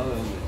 another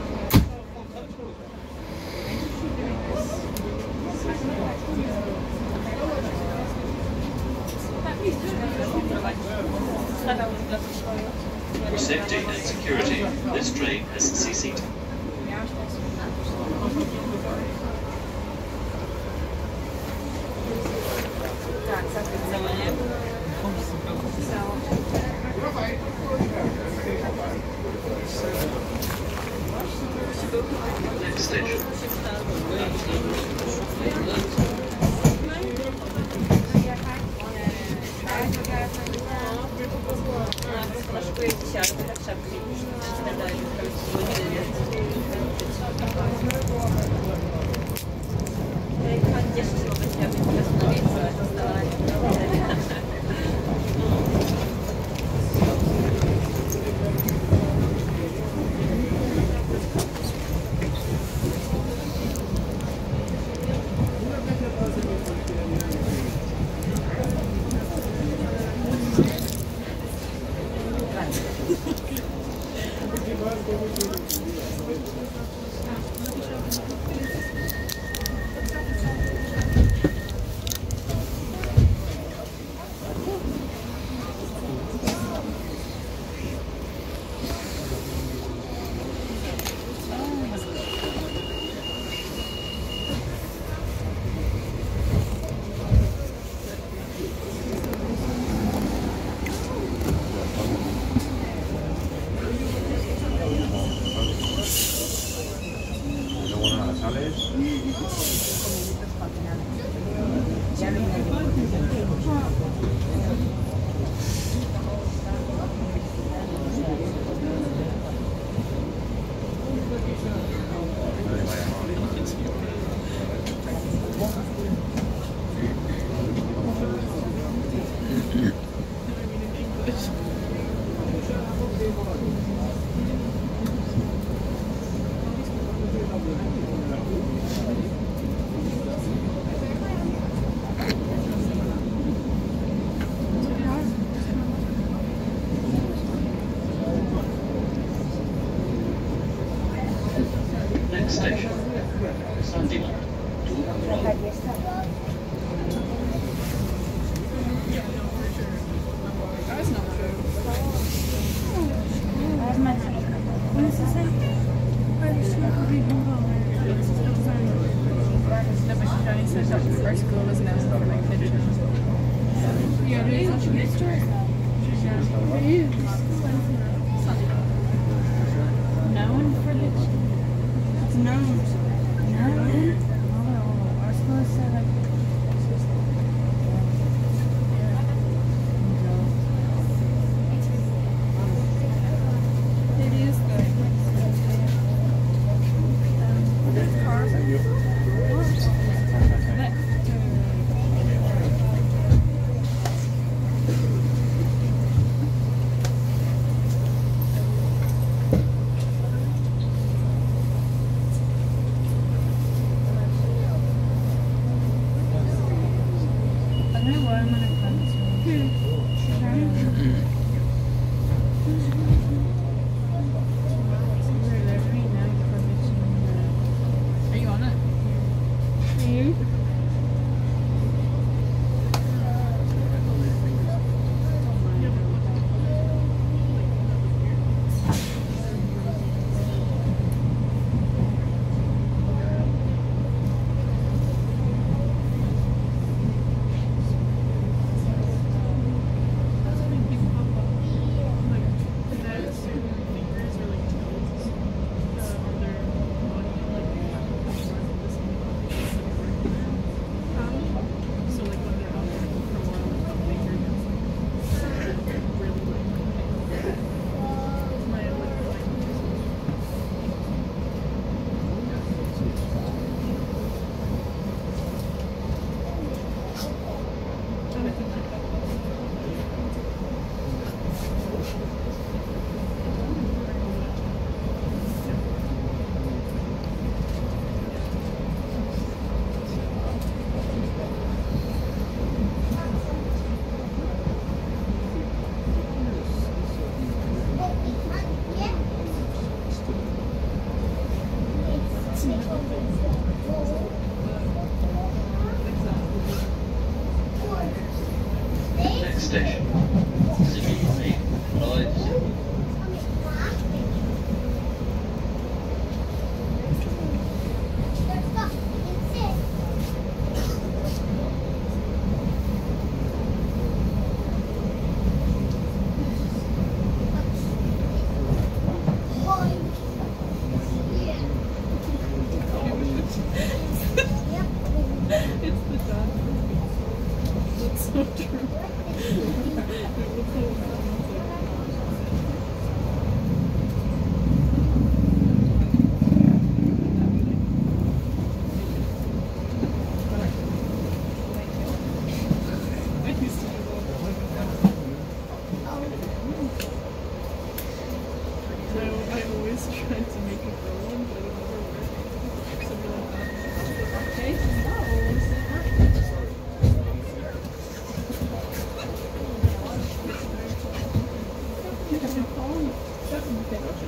For safety and security, this train has CCTV.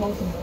高什么？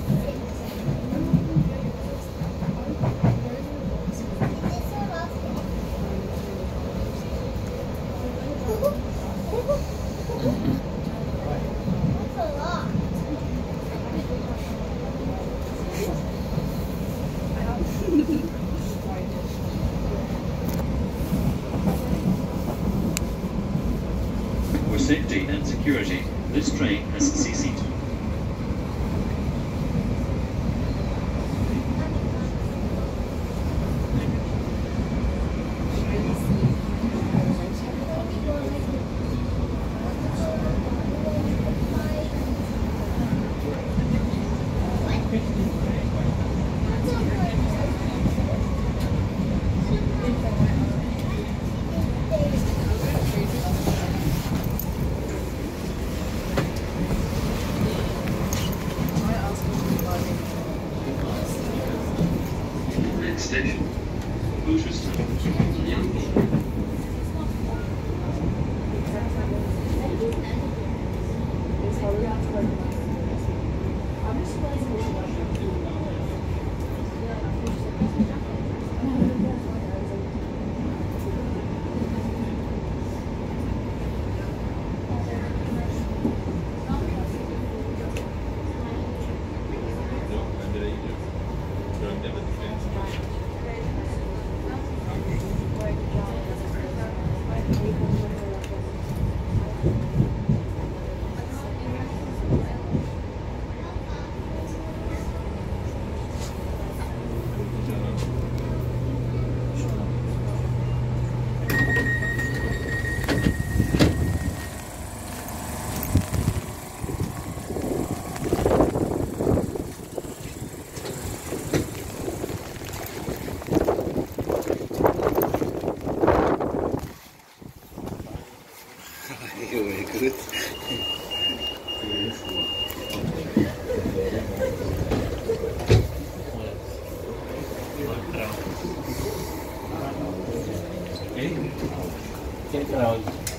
Thank you.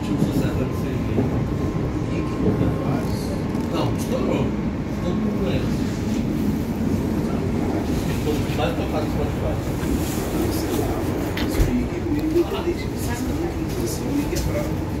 último sucesso da vocês aí? Não, estourou. Todo mundo conhece. Mais tocado no Spotify. Isso é bravo. Isso aí é que. é meio que.